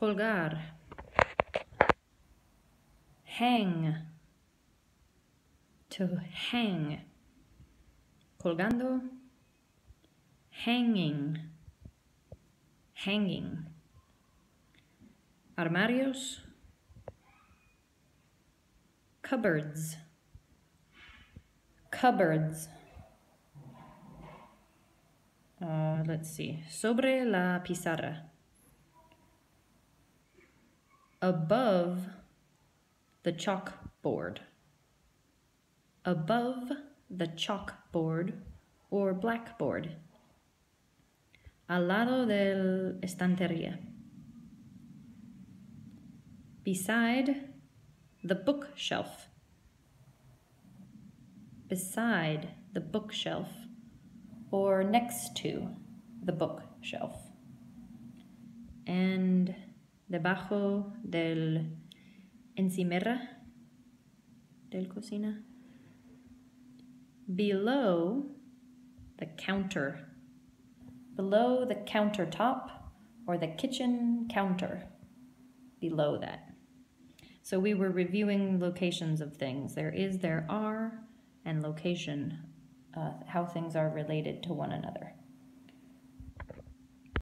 colgar, hang, to hang, colgando, hanging, hanging, armarios, cupboards, cupboards. Uh, let's see. Sobre la pizarra. Above the chalkboard. Above the chalkboard or blackboard. Al lado del estantería. Beside the bookshelf. Beside the bookshelf or next to the bookshelf. And debajo del encimera del cocina. Below the counter. Below the countertop or the kitchen counter. Below that. So we were reviewing locations of things. There is, there are, and location uh, how things are related to one another.